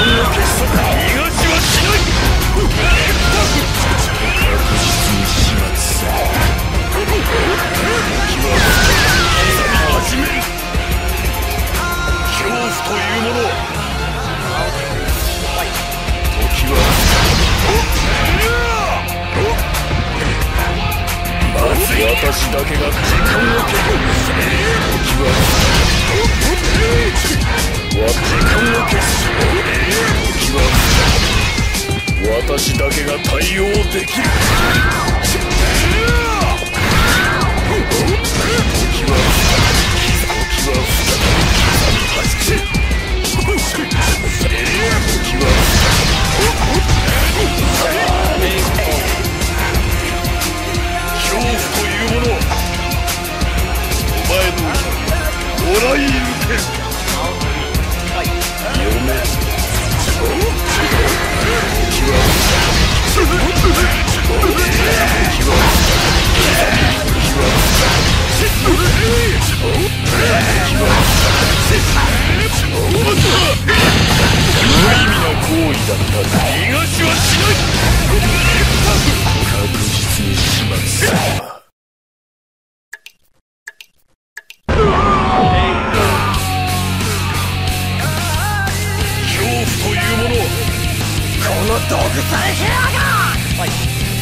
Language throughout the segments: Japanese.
逃がしはしない対応できる。時は時は再び刻み始め時は恐怖というものお前のもらい受ける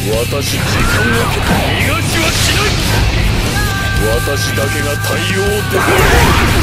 私時間を逃がしはしない。私だけが対応でき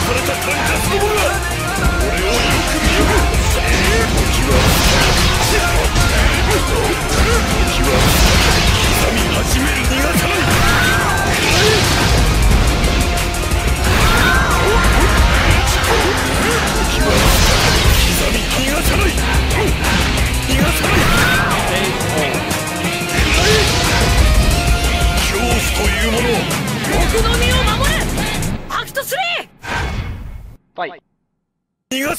された感覚のものが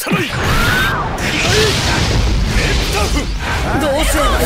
逃がさない。どうすればい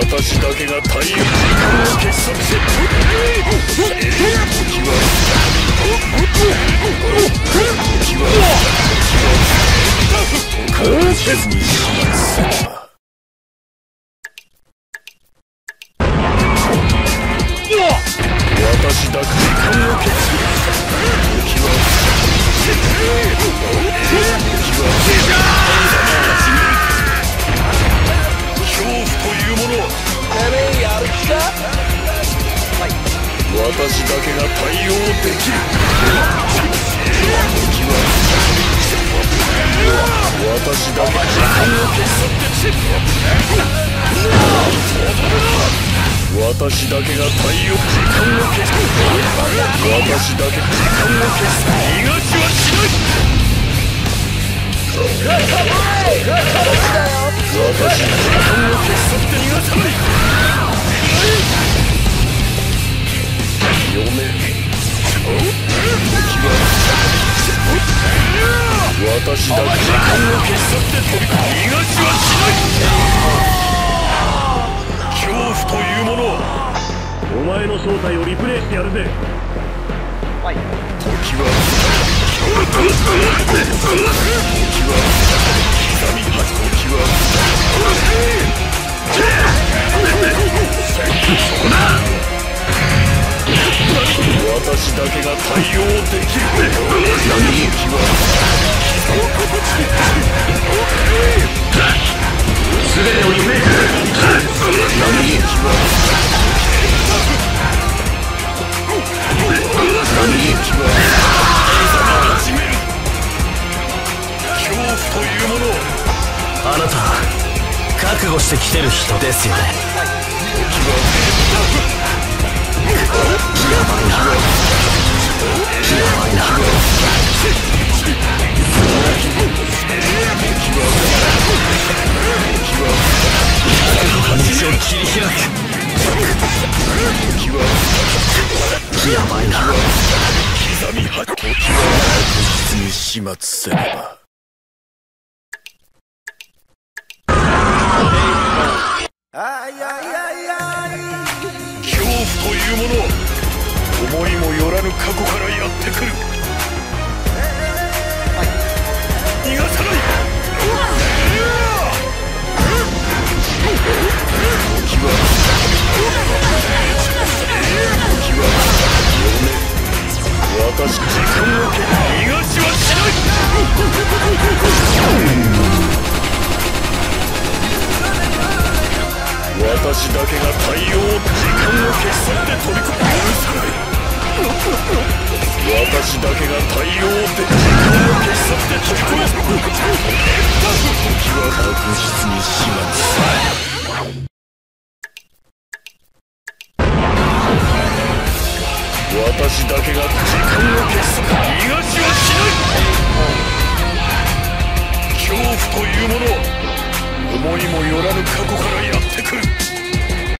私だけが太陽時間を結束し時は時は確実に始末するわ私だけ時間を敵は敵は恐怖というものは私だけが対応できる。私だけ時間を消し去って私だけが太陽時間を消す。私だけ時間を消す。逃がしはしない私時間を消し去って逃がさない読め時は私だけ時間を消し去って飛び逃がしはしない。恐怖というものお前の正体をリプレイしてやるぜ。はい。時は時は刻みは時はしてきてる人ですよね。やばいな。やばいな。道を切り開くやばいな。刻みは時は確実に始末せねば恐怖というものは思いもよらぬ過去からやってくる。逃がさない。時はだけが対応時間を消し去って飛び込む許さない私だけが対応で時間を消し去って飛び込む時は確実に始末私だけが時間を消す逃がしはしない恐怖というものは思いもよらぬ過去からやってくる。